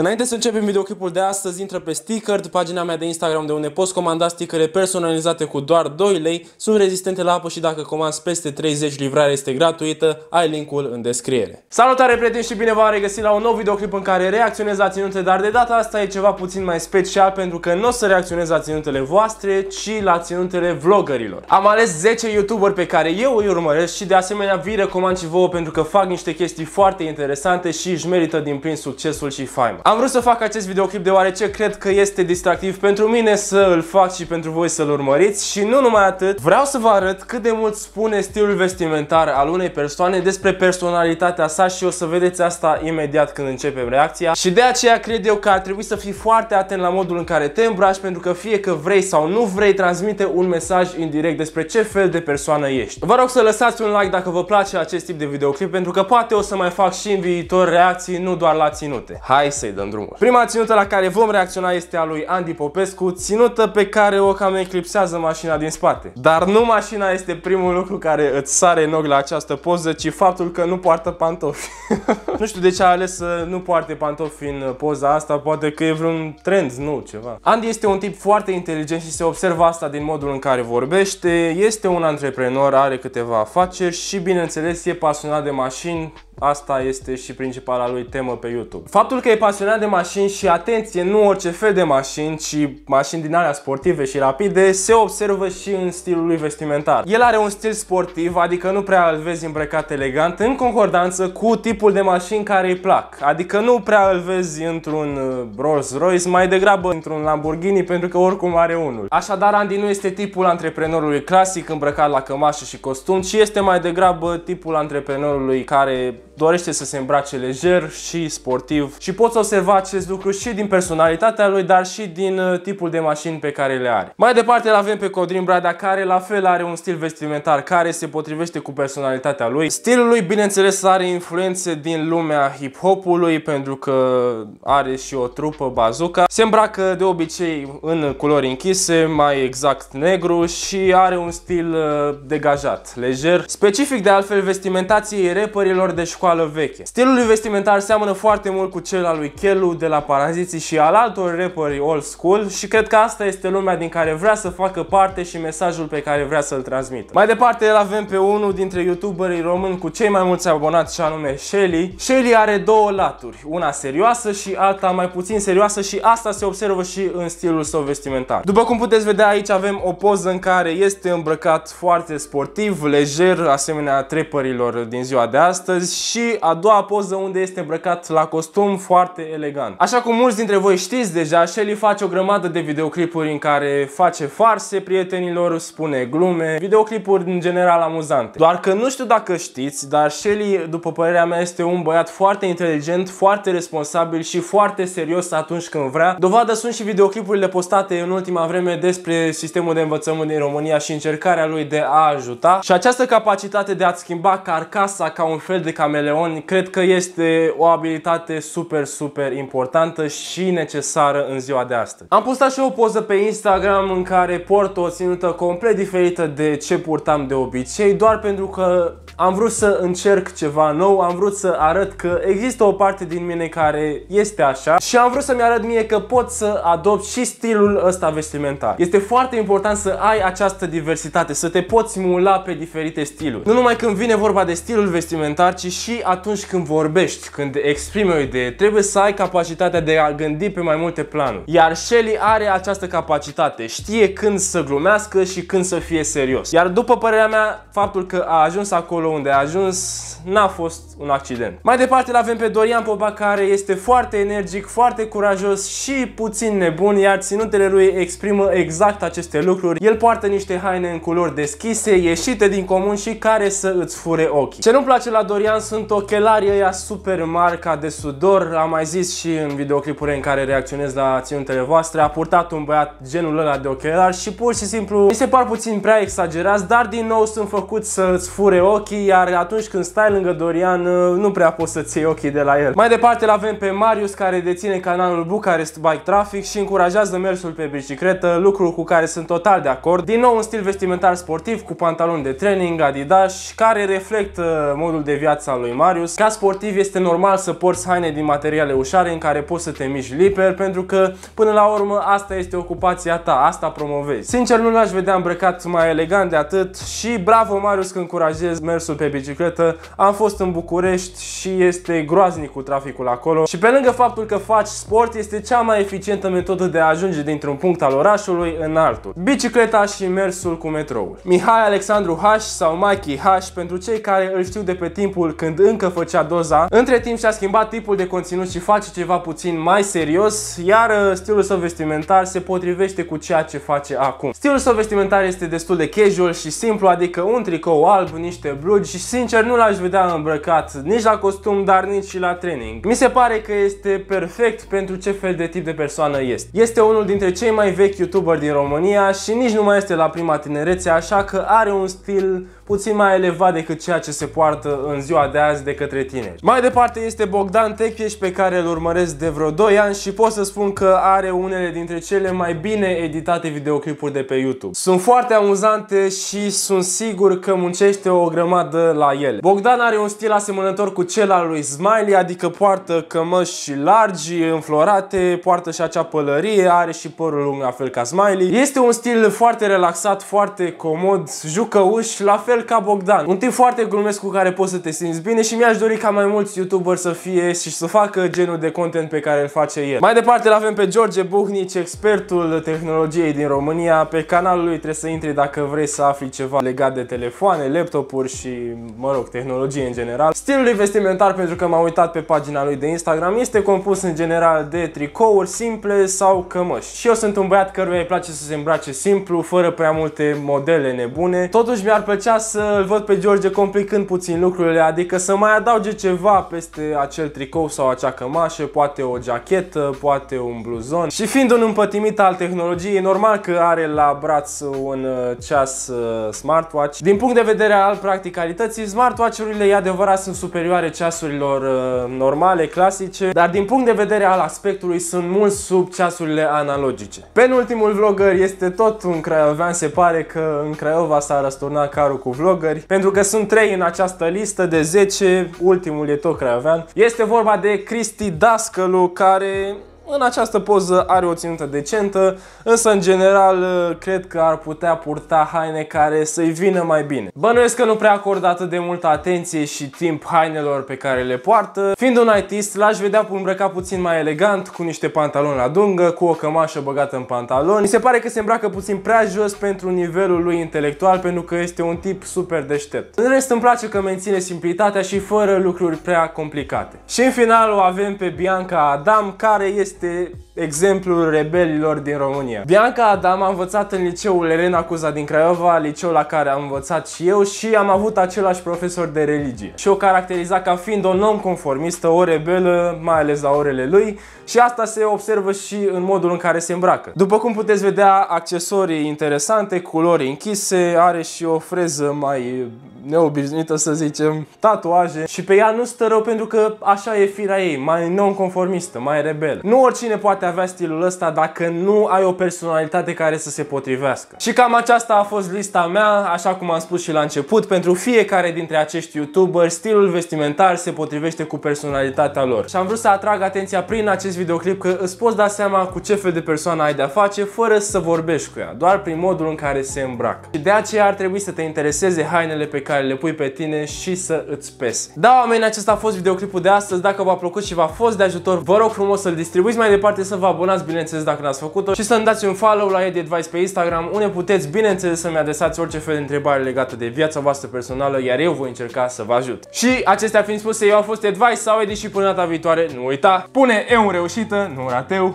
Înainte să începem videoclipul de astăzi, intră pe Sticker, pagina mea de Instagram de unde poți comanda stickere personalizate cu doar 2 lei, sunt rezistente la apă și dacă comanzi peste 30 livrare este gratuită, ai linkul în descriere. Salutare prieteni și bine v-am regăsit la un nou videoclip în care reacționez la ținute, dar de data asta e ceva puțin mai special pentru că nu o să reacționez la ținutele voastre, ci la ținutele vloggerilor. Am ales 10 youtuberi pe care eu îi urmăresc și de asemenea vi recomand și vouă pentru că fac niște chestii foarte interesante și își merită din plin succesul și faima. Am vrut să fac acest videoclip deoarece cred că este distractiv pentru mine să îl fac și pentru voi să-l urmăriți și nu numai atât, vreau să vă arăt cât de mult spune stilul vestimentar al unei persoane despre personalitatea sa și o să vedeți asta imediat când începem reacția și de aceea cred eu că ar trebui să fii foarte atent la modul în care te îmbraci pentru că fie că vrei sau nu vrei transmite un mesaj indirect despre ce fel de persoană ești. Vă rog să lăsați un like dacă vă place acest tip de videoclip pentru că poate o să mai fac și în viitor reacții, nu doar la ținute. Hai să-i dăm drumul. Prima ținută la care vom reacționa este a lui Andy Popescu, ținută pe care o cam eclipsează mașina din spate. Dar nu mașina este primul lucru care îți sare în ochi la această poză, ci faptul că nu poartă pantofi. nu știu de ce a ales să nu poarte pantofi în poza asta, poate că e vreun trend, nu ceva. Andy este un tip foarte inteligent și se observă asta din modul în care vorbește, este un antreprenor, are câteva afaceri și bineînțeles e pasionat de mașini, Asta este și principala lui temă pe YouTube. Faptul că e pasionat de mașini și atenție, nu orice fel de mașini, ci mașini din alea sportive și rapide, se observă și în stilul lui vestimentar. El are un stil sportiv, adică nu prea îl vezi îmbrăcat elegant, în concordanță cu tipul de mașini care îi plac. Adică nu prea îl vezi într-un uh, Rolls Royce, mai degrabă într-un Lamborghini, pentru că oricum are unul. Așadar, Andy nu este tipul antreprenorului clasic îmbrăcat la cămașă și costum, ci este mai degrabă tipul antreprenorului care dorește să se îmbrace lejer și sportiv și poți observa acest lucru și din personalitatea lui, dar și din uh, tipul de mașini pe care le are. Mai departe îl avem pe Codrin Bradea, care la fel are un stil vestimentar care se potrivește cu personalitatea lui. Stilul lui, bineînțeles, are influențe din lumea hip-hopului, pentru că are și o trupă bazooka. Se îmbracă de obicei în culori închise, mai exact negru și are un stil uh, degajat, lejer, specific de altfel vestimentației rapperilor de școală școală veche. Stilul lui vestimentar seamănă foarte mult cu cel al lui Kellu de la Paraziții și al altor rapperi old school și cred că asta este lumea din care vrea să facă parte și mesajul pe care vrea să-l transmită. Mai departe îl avem pe unul dintre youtuberii români cu cei mai mulți abonați și anume Shelly. Shelly are două laturi, una serioasă și alta mai puțin serioasă și asta se observă și în stilul său vestimentar. După cum puteți vedea aici avem o poză în care este îmbrăcat foarte sportiv, lejer, asemenea trepărilor din ziua de astăzi și și a doua poză unde este îmbrăcat la costum foarte elegant. Așa cum mulți dintre voi știți deja, Shelly face o grămadă de videoclipuri în care face farse prietenilor, spune glume, videoclipuri în general amuzante. Doar că nu știu dacă știți, dar Shelly, după părerea mea, este un băiat foarte inteligent, foarte responsabil și foarte serios atunci când vrea. Dovadă sunt și videoclipurile postate în ultima vreme despre sistemul de învățământ din România și încercarea lui de a ajuta. Și această capacitate de a-ți schimba carcasa ca un fel de cameleon Leon, cred că este o abilitate super, super importantă și necesară în ziua de astăzi. Am postat și o poză pe Instagram în care port o ținută complet diferită de ce purtam de obicei, doar pentru că am vrut să încerc ceva nou, am vrut să arăt că există o parte din mine care este așa și am vrut să-mi arăt mie că pot să adopt și stilul ăsta vestimentar. Este foarte important să ai această diversitate, să te poți mula pe diferite stiluri. Nu numai când vine vorba de stilul vestimentar, ci și atunci când vorbești, când exprimi o idee, trebuie să ai capacitatea de a gândi pe mai multe planuri. Iar Shelly are această capacitate, știe când să glumească și când să fie serios. Iar după părerea mea, faptul că a ajuns acolo unde a ajuns n-a fost un accident. Mai departe îl avem pe Dorian Popa care este foarte energic, foarte curajos și puțin nebun, iar ținutele lui exprimă exact aceste lucruri. El poartă niște haine în culori deschise, ieșite din comun și care să îți fure ochii. Ce nu-mi place la Dorian sunt ochelarii ăia super mari ca de sudor. Am mai zis și în videoclipuri în care reacționez la ținutele voastre. A purtat un băiat genul ăla de ochelari și pur și simplu mi se par puțin prea exagerați, dar din nou sunt făcuți să îți fure ochii, iar atunci când stai lângă Dorian nu prea poți să-ți iei ochii de la el. Mai departe îl avem pe Marius care deține canalul Bucharest Bike Traffic și încurajează mersul pe bicicletă, lucru cu care sunt total de acord. Din nou un stil vestimentar sportiv cu pantaloni de training Adidas care reflectă modul de viață al lui Marius. Ca sportiv este normal să porți haine din materiale ușoare ușoare în care poți să te miști liber pentru că până la urmă asta este ocupația ta, asta promovezi. Sincer nu l-aș vedea îmbrăcat mai elegant de atât și bravo Marius că încurajezi mersul pe bicicletă. Am fost în București și este groaznic cu traficul acolo și pe lângă faptul că faci sport este cea mai eficientă metodă de a ajunge dintr-un punct al orașului în altul. Bicicleta și mersul cu metroul. Mihai Alexandru H sau Mikey H pentru cei care îl știu de pe timpul când încă făcea doza. Între timp și-a schimbat tipul de conținut și face ceva puțin mai serios, iar uh, stilul său vestimentar se potrivește cu ceea ce face acum. Stilul său vestimentar este destul de casual și simplu, adică un tricou alb, niște blugi și sincer nu l-aș vedea îmbrăcat nici la costum, dar nici și la training. Mi se pare că este perfect pentru ce fel de tip de persoană este. Este unul dintre cei mai vechi youtuber din România și nici nu mai este la prima tinerețe, așa că are un stil puțin mai elevat decât ceea ce se poartă în ziua de azi de către tineri. Mai departe este Bogdan Techieș pe care îl urmăresc de vreo 2 ani și pot să spun că are unele dintre cele mai bine editate videoclipuri de pe YouTube. Sunt foarte amuzante și sunt sigur că muncește o grămadă la ele. Bogdan are un stil asemănător cu cel al lui Smiley, adică poartă cămăși largi, înflorate, poartă și acea pălărie, are și părul lung la fel ca Smiley. Este un stil foarte relaxat, foarte comod, jucăuș, la fel fel ca Bogdan. Un tip foarte glumesc cu care poți să te simți bine și mi-aș dori ca mai mulți youtuberi să fie și să facă genul de content pe care îl face el. Mai departe îl avem pe George Buhnici, expertul tehnologiei din România. Pe canalul lui trebuie să intri dacă vrei să afli ceva legat de telefoane, laptopuri și, mă rog, tehnologie în general. Stilul lui vestimentar, pentru că m-am uitat pe pagina lui de Instagram, este compus în general de tricouri simple sau cămăși. Și eu sunt un băiat căruia îi place să se îmbrace simplu, fără prea multe modele nebune. Totuși mi-ar plăcea să-l văd pe George complicând puțin lucrurile, adică să mai adauge ceva peste acel tricou sau acea cămașă, poate o jachetă, poate un bluzon. Și fiind un împătimit al tehnologiei, normal că are la braț un uh, ceas uh, smartwatch. Din punct de vedere al practicalității, smartwatch-urile, e adevărat, sunt superioare ceasurilor uh, normale, clasice, dar din punct de vedere al aspectului sunt mult sub ceasurile analogice. Penultimul vlogger este tot un craiovean, se pare că în Craiova s-a răsturnat carul cu vloggeri, pentru că sunt trei în această listă de 10, ultimul e tot craiovean. Este vorba de Cristi Dascălu, care în această poză are o ținută decentă, însă în general cred că ar putea purta haine care să-i vină mai bine. Bănuiesc că nu prea acordă atât de multă atenție și timp hainelor pe care le poartă. Fiind un artist, l-aș vedea îmbrăcat puțin mai elegant, cu niște pantaloni la dungă, cu o cămașă băgată în pantaloni. Mi se pare că se îmbracă puțin prea jos pentru nivelul lui intelectual, pentru că este un tip super deștept. În rest îmi place că menține simplitatea și fără lucruri prea complicate. Și în final o avem pe Bianca Adam, care este este exemplul rebelilor din România. Bianca Adam a învățat în liceul Elena Cuza din Craiova, liceul la care am învățat și eu și am avut același profesor de religie. Și o caracteriza ca fiind o non-conformistă, o rebelă, mai ales la orele lui și asta se observă și în modul în care se îmbracă. După cum puteți vedea, accesorii interesante, culori închise, are și o freză mai neobișnuită să zicem, tatuaje și pe ea nu stă rău pentru că așa e firea ei, mai non-conformistă, mai rebel. Nu oricine poate avea stilul ăsta dacă nu ai o personalitate care să se potrivească. Și cam aceasta a fost lista mea, așa cum am spus și la început, pentru fiecare dintre acești youtuberi, stilul vestimentar se potrivește cu personalitatea lor. Și am vrut să atrag atenția prin acest videoclip că îți poți da seama cu ce fel de persoană ai de-a face fără să vorbești cu ea, doar prin modul în care se îmbracă. Și de aceea ar trebui să te intereseze hainele pe care le pui pe tine și să îți pese. Da, oameni, acesta a fost videoclipul de astăzi. Dacă v-a plăcut și v-a fost de ajutor, vă rog frumos să-l distribuiți mai departe, să vă abonați, bineînțeles, dacă n-ați făcut-o și să-mi dați un follow la Edi Advice pe Instagram, unde puteți, bineînțeles, să-mi adresați orice fel de întrebare legată de viața voastră personală, iar eu voi încerca să vă ajut. Și acestea fiind spuse, eu am fost Advice sau Edi și până data viitoare, nu uita, pune eu în reușită, nu rateu.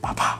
Pa, pa!